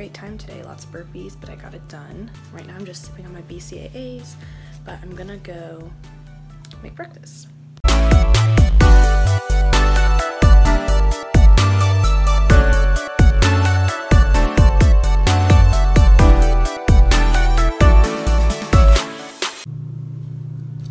great time today. Lots of burpees, but I got it done. Right now I'm just sipping on my BCAAs, but I'm gonna go make breakfast.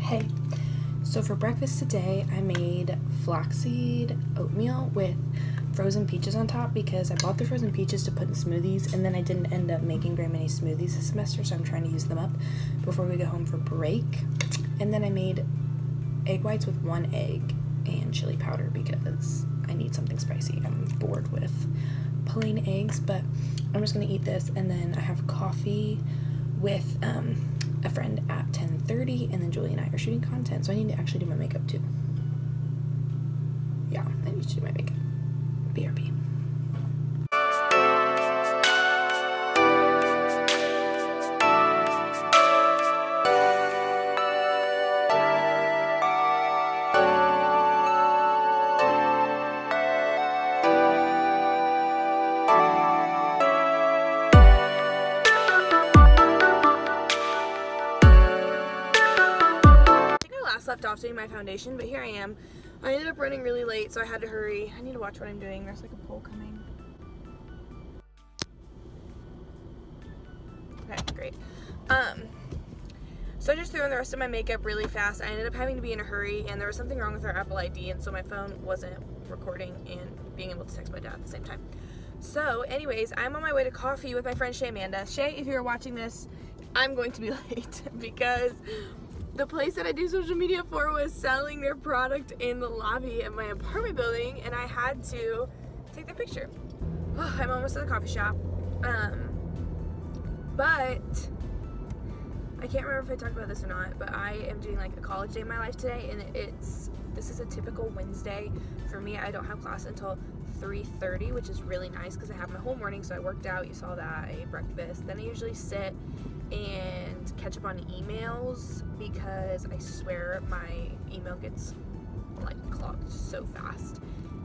Hey, so for breakfast today, I made flaxseed oatmeal with frozen peaches on top because I bought the frozen peaches to put in smoothies and then I didn't end up making very many smoothies this semester, so I'm trying to use them up before we go home for break. And then I made egg whites with one egg and chili powder because I need something spicy. I'm bored with plain eggs, but I'm just gonna eat this and then I have coffee with um, a friend at 10:30 and then Julie and I are shooting content, so I need to actually do my makeup too. Yeah, I need to do my makeup. BRB. Left off doing my foundation, but here I am. I ended up running really late, so I had to hurry. I need to watch what I'm doing. There's like a pole coming. Okay, great. Um, so I just threw in the rest of my makeup really fast. I ended up having to be in a hurry, and there was something wrong with our Apple ID, and so my phone wasn't recording and being able to text my dad at the same time. So, anyways, I'm on my way to coffee with my friend Shay Amanda. Shay, if you're watching this, I'm going to be late because the place that I do social media for was selling their product in the lobby at my apartment building, and I had to take the picture. I'm almost at the coffee shop. Um, but I can't remember if I talked about this or not, but I am doing like a college day in my life today, and it's this is a typical Wednesday for me. I don't have class until 3:30, which is really nice because I have my whole morning. So I worked out. You saw that. I ate breakfast. Then I usually sit and catch up on emails because I swear my email gets like clogged so fast.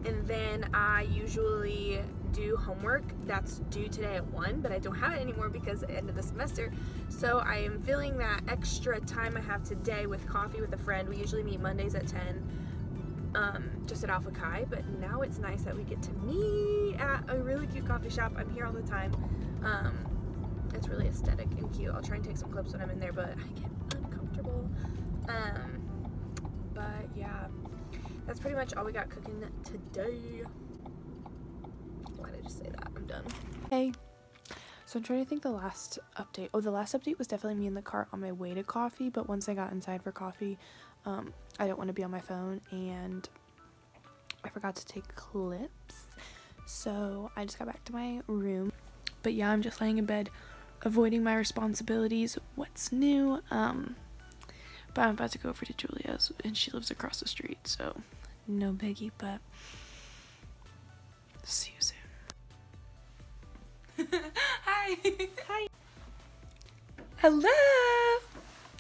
And then I usually do homework that's due today at 1, but I don't have it anymore because end of the semester. So I am filling that extra time I have today with coffee with a friend. We usually meet Mondays at 10, um, just at Alpha Chi, but now it's nice that we get to meet at a really cute coffee shop. I'm here all the time. Um, it's really aesthetic and cute. I'll try and take some clips when I'm in there, but I get uncomfortable. Um, but yeah, that's pretty much all we got cooking today. Why did I just say that? I'm done. Hey. So I'm trying to think the last update. Oh, the last update was definitely me in the car on my way to coffee, but once I got inside for coffee, um, I don't want to be on my phone and I forgot to take clips. So I just got back to my room. But yeah, I'm just laying in bed, avoiding my responsibilities. What's new? Um, but I'm about to go over to Julia's and she lives across the street, so no biggie, but see you soon. Hi. Hi. Hello.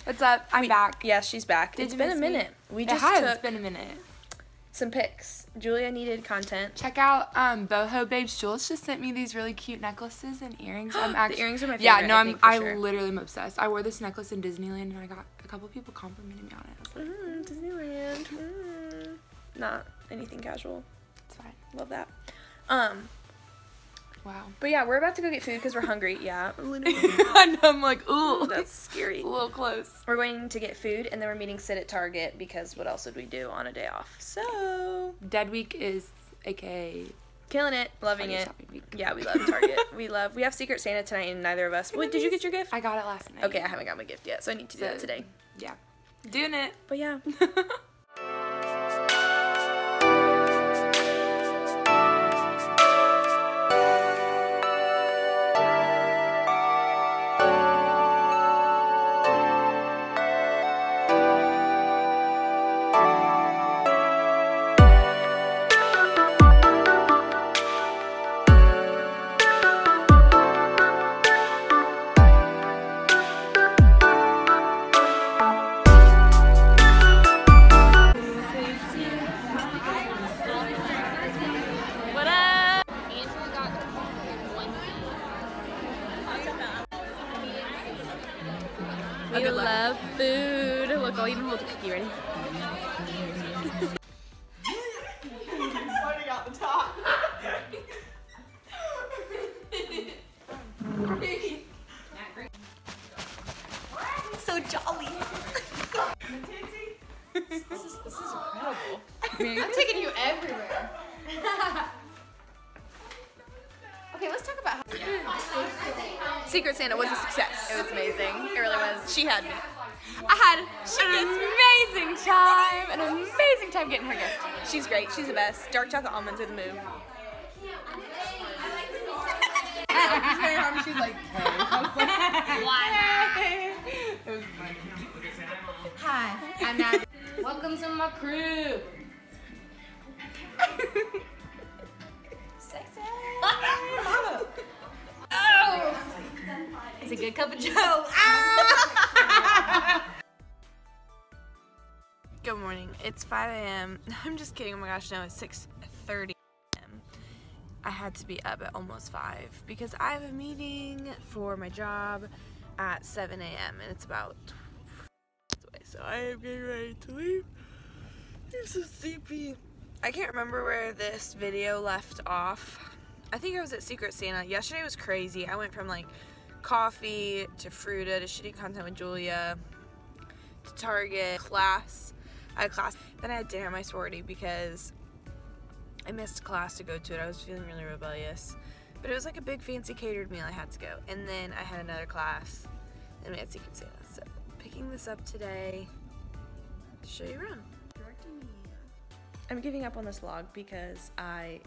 What's up? I'm back. Yeah, she's back. Did it's been a miss me? minute. We It just has took been a minute. some pics. Julia needed content. Check out um, Boho Babes Jules just sent me these really cute necklaces and earrings. I'm The earrings are my favorite. yeah. No, I I'm think, for I literally am obsessed. I wore this necklace in Disneyland and I got a couple people complimenting me on it. I was like, Mm, Disneyland. Mm. Not anything casual. it's fine. Love that. Um, Wow. but yeah, we're about to go get food because we're hungry. Yeah, oh, and I'm like, ooh, that's scary. a little close. We're going to get food and then we're meeting Sid at Target because what else would we do on a day off? So Dead Week is aka killing it, loving it. Yeah, we love Target. we love. We have Secret Santa tonight, and neither of us. Wait, did you get your gift? I got it last night. Okay, I haven't got my gift yet, so I need to do that today. Yeah. Doing it. But yeah. We good luck. love food. Look, I'll even hold the cookie. Ready? So jolly. This is incredible. I'm taking you everywhere. okay, let's talk about how Secret Santa was a success. it was amazing. It really was. She had me. I had an amazing time, an amazing time getting her gift. She's great. She's the best. Dark chocolate almonds are the move. She's like, Hi, I'm Natalie. Welcome to my crib. It's 5 a.m. I'm just kidding. Oh my gosh, no, it's 6:30 a.m. I had to be up at almost 5 because I have a meeting for my job at 7 a.m. and it's about. So I am getting ready to leave. I'm so sleepy. I can't remember where this video left off. I think I was at Secret Santa. Yesterday was crazy. I went from like coffee to Fruta to shooting content with Julia to Target, class. I had class. Then I had dinner at my sorority because I missed class to go to it. I was feeling really rebellious. But it was like a big fancy catered meal I had to go. And then I had another class and we had Secret Santa. So picking this up today to show you around. I'm giving up on this vlog because I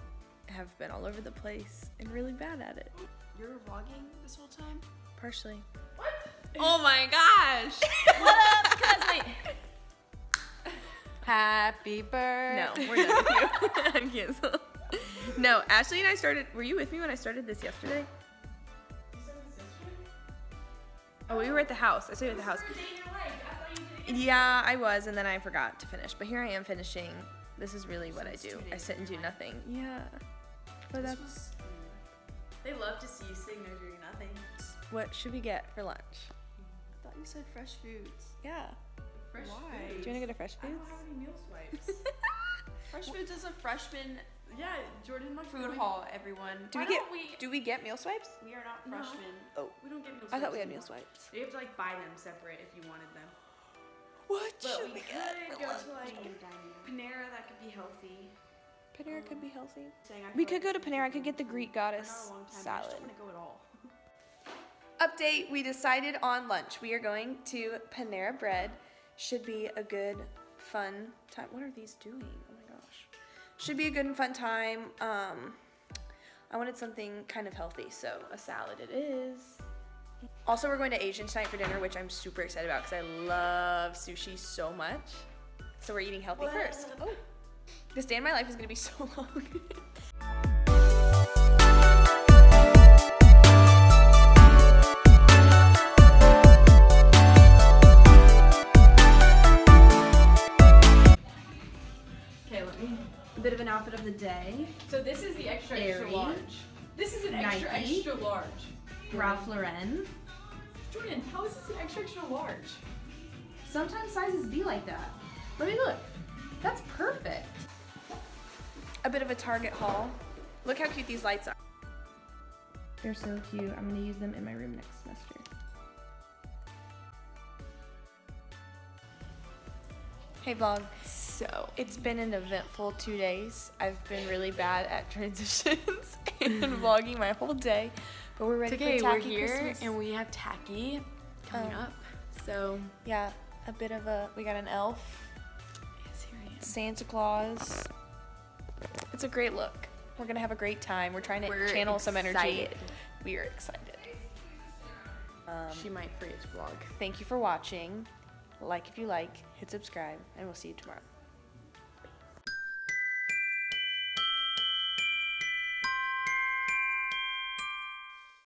have been all over the place and really bad at it. You're vlogging this whole time? Partially. What? Oh my gosh. Happy birthday. No, we're done with you. I'm canceled. No, Ashley and I started. Were you with me when I started this yesterday? Oh, we were at the house. I saw you at the house. Yeah, I was, and then I forgot to finish. But here I am finishing. This is really what I do. I sit and do nothing. Yeah. But that's They love to see you sitting there doing nothing. what should we get for lunch? I thought you said fresh foods. Yeah. Fresh Do foods. you want to go to Fresh I Foods? don't have any meal swipes. fresh foods is a freshman. Yeah, Jordan. Food Jordan- haul, everyone. Do Why we get don't we- do we get meal swipes? We are not No. freshmen. Oh. We don't get meal swipes. I thought we had meal anymore. swipes. You have to like buy them separate if you wanted them. What But should we we could get for go to like Panera. That could be healthy. Panera could be um, healthy. We feel could go to Panera. I could get the Greek for not goddess a long time. I salad. just don't want to go at all. Update, we decided on lunch. We are going to Panera Bread. Should be a good, fun time. What are these doing? Oh my gosh. Should be a good and fun time. Um, I wanted something kind of healthy, so a salad it is. Also, we're going to Asian tonight for dinner, which I'm super excited about because I love sushi so much. So we're eating healthy first. Oh, this day in my life is gonna be so long. Large. Ralph Lauren. Jordan, how is this an extra extra large? Sometimes sizes be like that. Let me look. That's perfect. A bit of a Target haul. Look how cute these lights are. They're so cute. I'm gonna use them in my room next semester. Hey vlog. So, It's been an eventful two days. I've been really bad at transitions and vlogging my whole day. But we're ready it's okay. for We're tacky here Christmas. and we have tacky coming Oh. up. So, yeah, a bit of a we got an elf. yes, here I am. Santa Claus. It's a great look. We're gonna have a great time. We're trying to We're channel some energy. excited. We are excited. Um, She might forget to vlog. thank you for watching. Like if you like, hit subscribe, and we'll see you tomorrow.